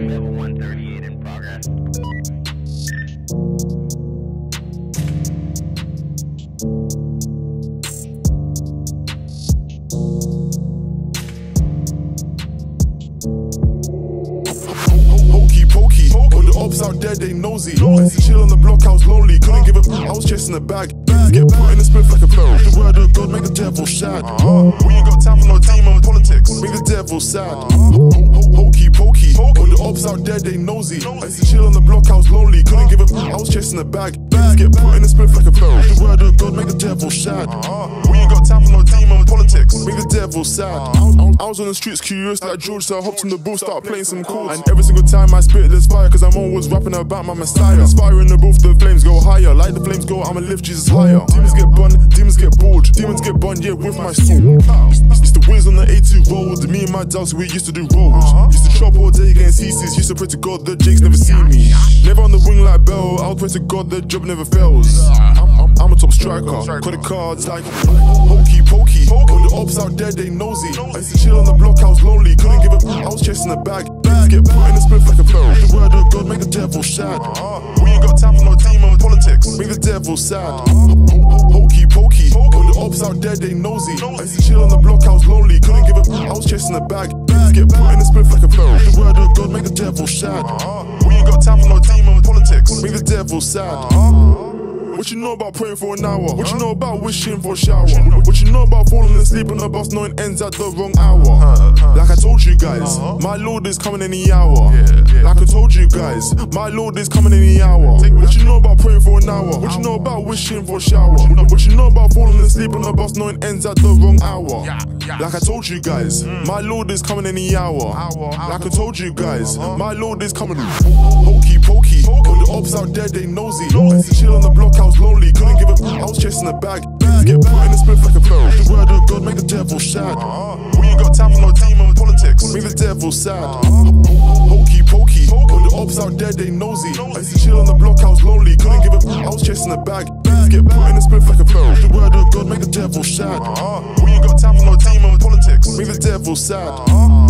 Level 138 in progress. Hokey pokey, all the ops out there they nosy. Chill on the block, I was lonely, couldn't give a. I was chasing the bag. Get put in the split like a. The word of God make the devil sad. Uh-huh. We ain't got time for no demon politics. Make the devil sad. Uh-huh. Ho- ho- Hokey pokey, all the ops out there they nosy. I used to chill on the block, I was lonely, couldn't give a. I was chasing the bag. Get put in the split like a barrel. The word of God make the devil sad. We ain't got time for no demon politics. Make the devil sad. I was- on the streets curious like George, so I hopped in the booth, started playing some chords. And every single time I spit, there's fire, cause I'm always rapping about my messiah. There's fire in the booth, the flames go higher. Like the flames go, I'ma lift Jesus higher. Demons get burned, demons get bored. Demons get burned, yeah, with my soul. Whiz on the A2 road. Me and my dogs, we used to do roads. Uh-huh. Used to shop all day against CCs. Used to pray to God, the Jakes never see me. Never on the wing like Bell. I'll pray to God, the job never fails. I'm, I'm, I'm a top striker. The cards like hokey pokey. All the ops out there, they nosy. I used to chill on the block, I was lonely. Couldn't give a. I was chasing the bag. Get put in the split like a barrel. The word of God make the devil sad. Uh-huh. We ain't got time for no demon politics. Make the devil sad. Ho- ho-. All the ops out there, they nosy. I used to chill on the block, I was lonely. Couldn't give a. I was chasing the bag. Things Get put in the split like a barrel. The word of God make the devil sad. Uh-huh. We ain't got time for no demon politics. Make the devil sad. Uh-huh. What you know about praying for an hour? What you know about wishing for a shower? What you know about falling asleep on the bus knowing ends at the wrong hour? Uh-huh. Like I told you guys, my Lord is coming any hour. Like I told you guys, my Lord is coming any hour. What you know about praying for an hour? What you know about wishing for a shower? What you know about falling asleep on the bus knowing ends at the wrong hour? Like I told you guys, my Lord is coming any hour. Like I told you guys, my Lord is coming. Hokey pokey, all the ops out there they nosy. I to chill on the block, I was lonely, couldn't give a. I was chasing the bag. Get put in the split like a barrel. The word of God make the devil sad. We ain't got time for no demon politics. Make the devil sad. Hokey pokey, out there they nosy. I used to chill on the block, I was lonely, couldn't give a. I was chasing the bag. Get put in the split like a barrel. The word of God make the devil sad. Uh-huh. We ain't got time for no demon politics. Make the devil sad. Uh-huh.